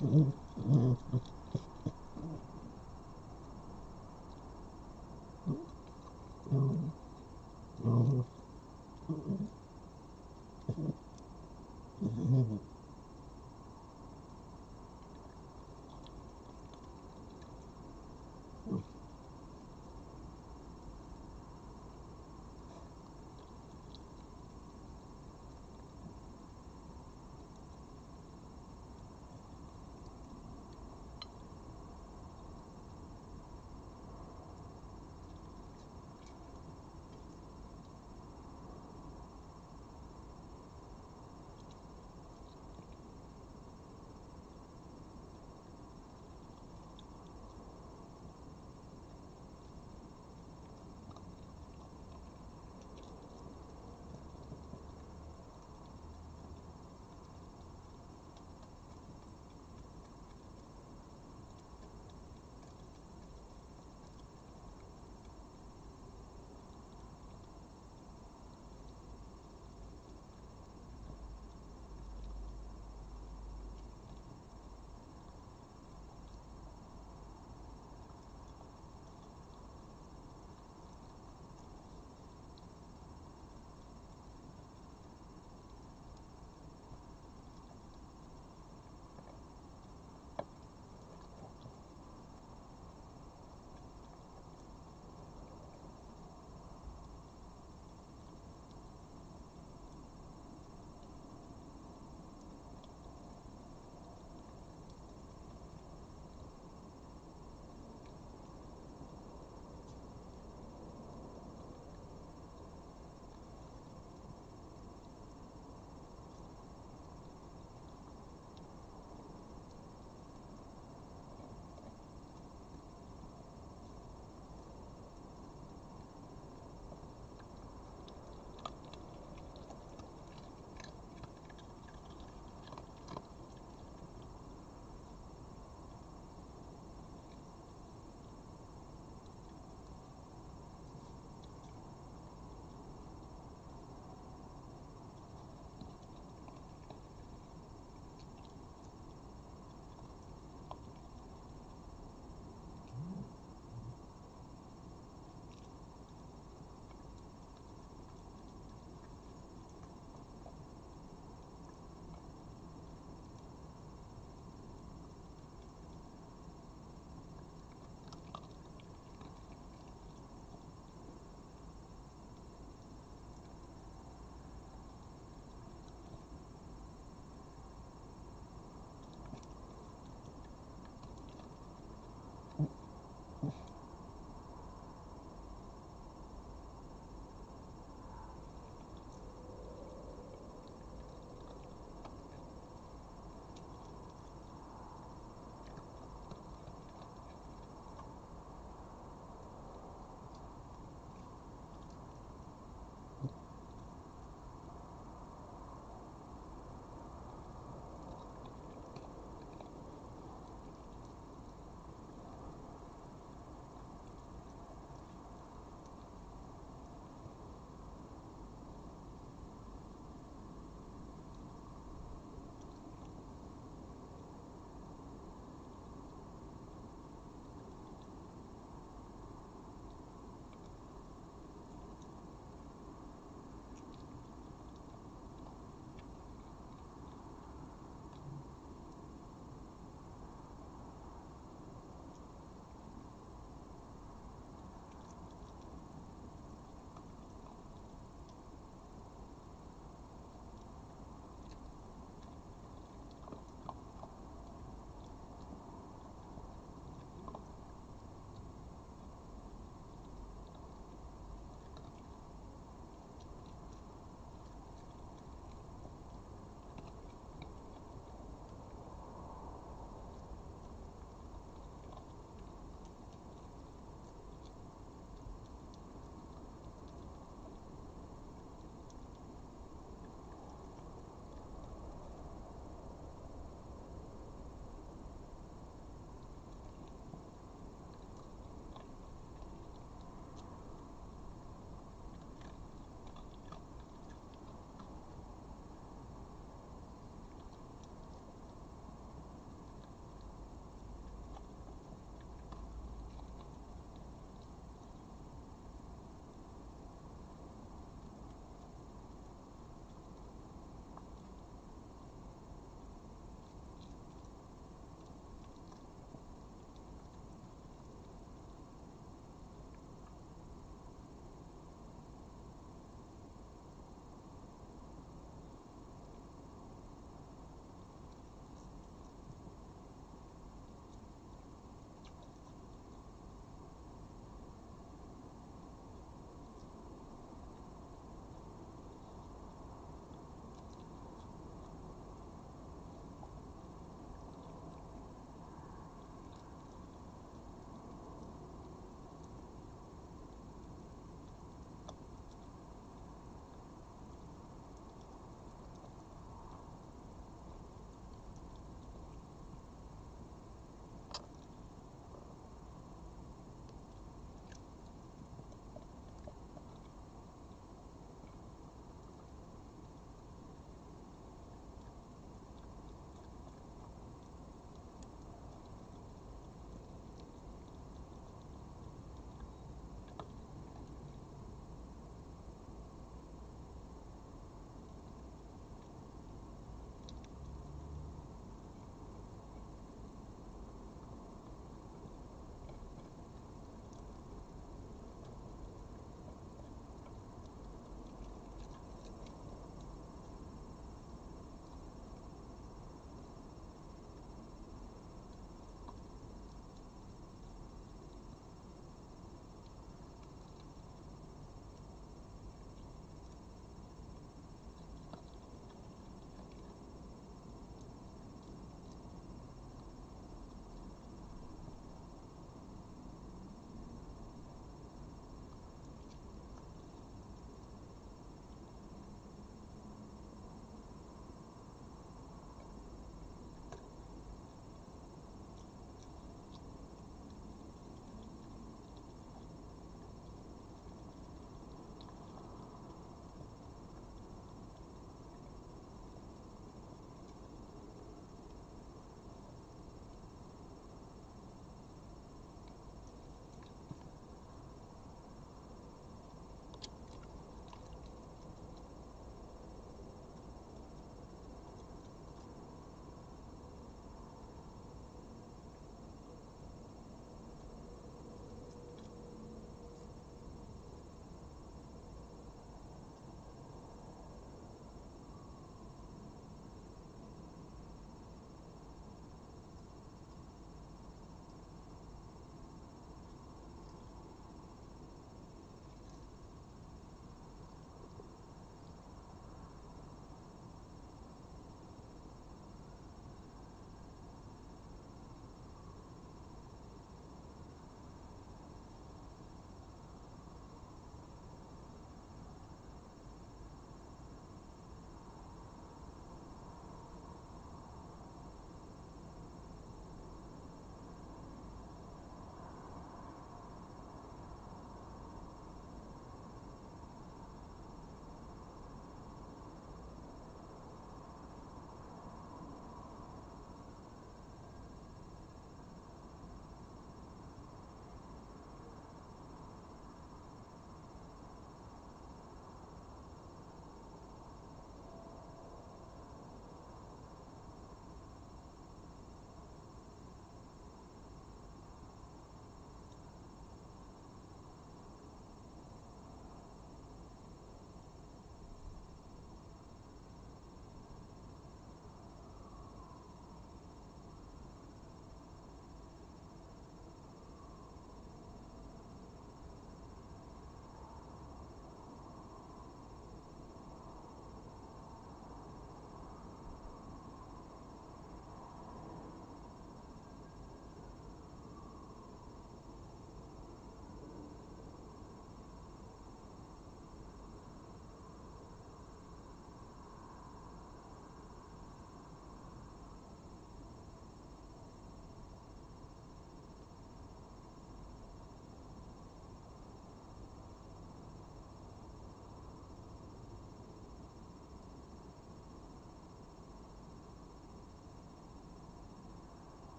mm-hmm